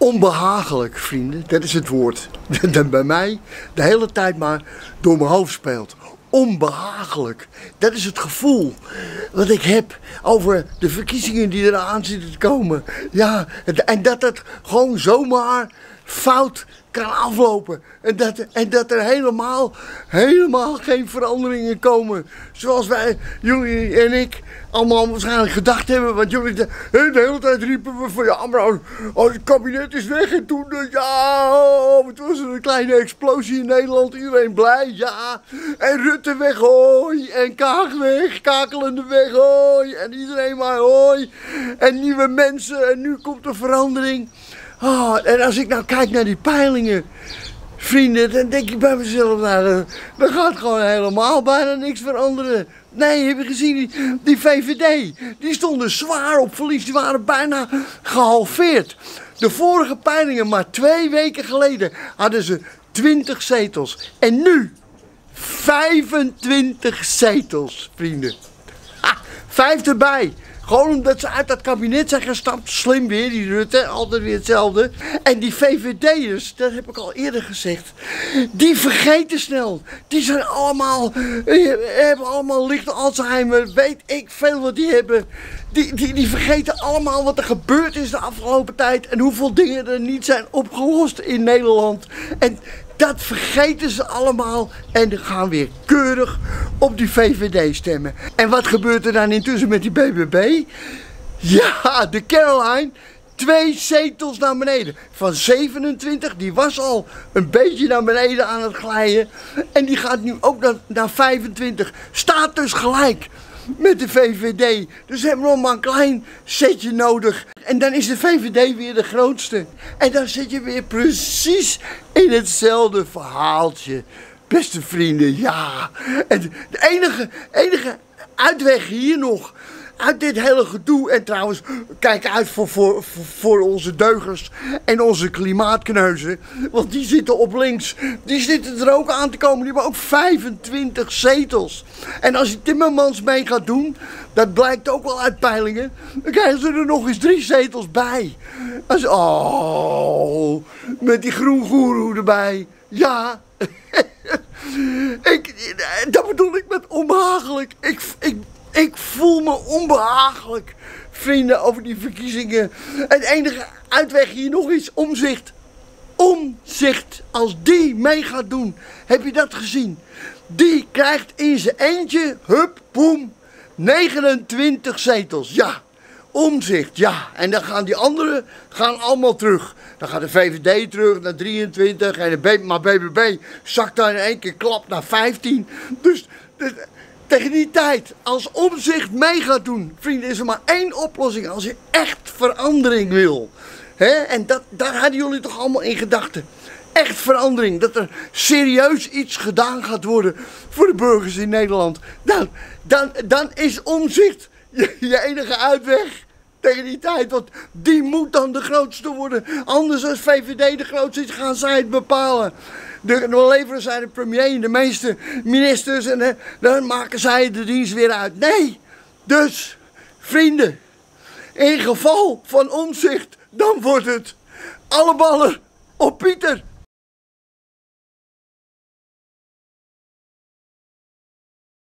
Onbehagelijk, vrienden, dat is het woord. Dat bij mij de hele tijd maar door mijn hoofd speelt. Onbehagelijk. Dat is het gevoel wat ik heb over de verkiezingen die eraan zitten te komen. Ja, en dat het gewoon zomaar fout kan aflopen. En dat, en dat er helemaal, helemaal geen veranderingen komen. Zoals wij, jullie en ik, allemaal waarschijnlijk gedacht hebben. Want jullie de, de hele tijd riepen we van ja, maar als, het kabinet is weg. En toen, eh, ja, oh, het was een kleine explosie in Nederland. Iedereen blij, ja. En Rutte weg, hoi. En Kaag weg, kakelende weg, hoi. En iedereen maar hoi. En nieuwe mensen. En nu komt er verandering. Oh, en als ik nou kijk naar die peilingen, vrienden, dan denk ik bij mezelf, nou, er gaat gewoon helemaal bijna niks veranderen. Nee, heb je gezien, die, VVD, die stonden zwaar op verlies, die waren bijna gehalveerd. De vorige peilingen, maar twee weken geleden, hadden ze 20 zetels. En nu 25 zetels, vrienden. Vijf erbij. Gewoon omdat ze uit dat kabinet zijn gestapt. Slim weer, die Rutte, altijd weer hetzelfde. En die VVD'ers, dat heb ik al eerder gezegd, die vergeten snel. Die zijn allemaal, die hebben allemaal licht Alzheimer, weet ik veel wat die hebben. Die, die, die vergeten allemaal wat er gebeurd is de afgelopen tijd en hoeveel dingen er niet zijn opgelost in Nederland. En dat vergeten ze allemaal en gaan weer keurig op die VVD stemmen. En wat gebeurt er dan intussen met die BBB? Ja, de Caroline, twee zetels naar beneden. Van 27, die was al een beetje naar beneden aan het glijden. En die gaat nu ook naar, naar 25. Staat dus gelijk met de VVD. Dus hebben we nog maar een klein setje nodig. En dan is de VVD weer de grootste. En dan zit je weer precies in hetzelfde verhaaltje. Beste vrienden, ja. En de enige, enige uitweg hier nog uit dit hele gedoe. En trouwens, kijk uit voor, voor, voor onze deugers en onze klimaatkneuzen. Want die zitten op links. Die zitten er ook aan te komen. Die hebben ook 25 zetels. En als je Timmermans mee gaat doen, dat blijkt ook wel uit peilingen. Dan krijgen ze er nog eens drie zetels bij. Als, oh, met die groen erbij. Ja. ik, dat bedoel ik met onbehagelijk. Ik, ik, ik voel me onbehagelijk, vrienden, over die verkiezingen. Het enige uitweg hier nog iets, omzicht. Omzicht, als die mee gaat doen, heb je dat gezien? Die krijgt in zijn eentje, hup, boem, 29 zetels. Ja, omzicht, ja. En dan gaan die anderen gaan allemaal terug. Dan gaat de VVD terug naar 23 en de maar BBB zakt dan in één keer klap naar 15. Dus... dus tegen die tijd, als omzicht mee gaat doen, vrienden, is er maar één oplossing als je echt verandering wil. En dat, daar hadden jullie toch allemaal in gedachten. Echt verandering, dat er serieus iets gedaan gaat worden voor de burgers in Nederland. Dan, dan, dan is omzicht je, je enige uitweg tegen die tijd. Want die moet dan de grootste worden. Anders als VVD de grootste is, gaan zij het bepalen. De, dan leveren zij de premier en de meeste ministers en dan maken zij de dienst weer uit. Nee, dus vrienden, in geval van omzicht, dan wordt het alle ballen op Pieter.